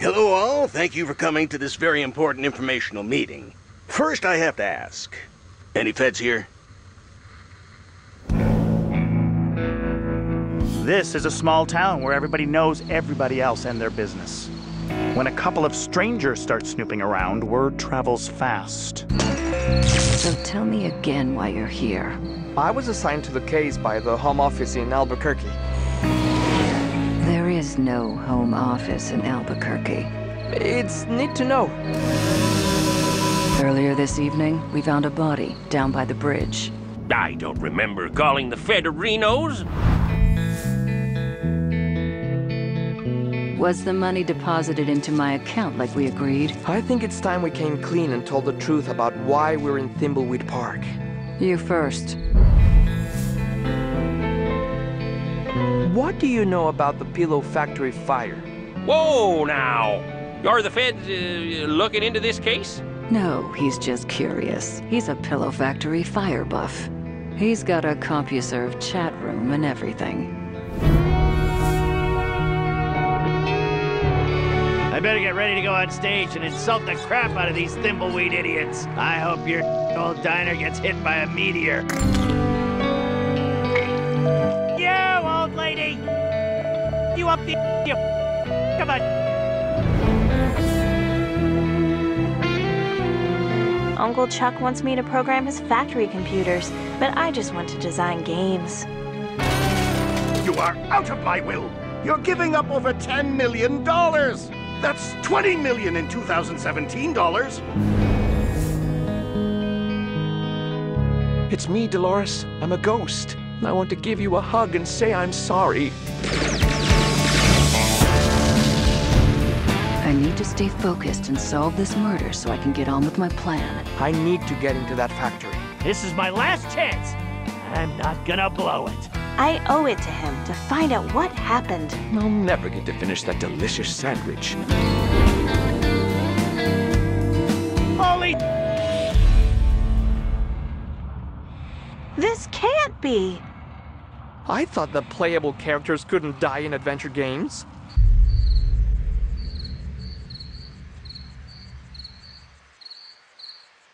Hello, all. Thank you for coming to this very important informational meeting. First, I have to ask any feds here? This is a small town where everybody knows everybody else and their business. When a couple of strangers start snooping around, word travels fast. So tell me again why you're here. I was assigned to the case by the Home Office in Albuquerque. There is no home office in Albuquerque. It's neat to know. Earlier this evening, we found a body down by the bridge. I don't remember calling the Federinos. Was the money deposited into my account like we agreed? I think it's time we came clean and told the truth about why we're in Thimbleweed Park. You first. What do you know about the Pillow Factory fire? Whoa, now. Are the feds uh, looking into this case? No, he's just curious. He's a Pillow Factory fire buff. He's got a CompuServe chat room and everything. I better get ready to go on stage and insult the crap out of these thimbleweed idiots. I hope your old diner gets hit by a meteor. You, old lady! You up the... You... Come on. Uncle Chuck wants me to program his factory computers, but I just want to design games. You are out of my will. You're giving up over $10 million. That's 20 million in 2017 dollars. It's me, Delores. I'm a ghost. I want to give you a hug and say I'm sorry. I need to stay focused and solve this murder so I can get on with my plan. I need to get into that factory. This is my last chance. I'm not gonna blow it. I owe it to him to find out what happened. I'll never get to finish that delicious sandwich. Holy... This can't be! I thought the playable characters couldn't die in adventure games.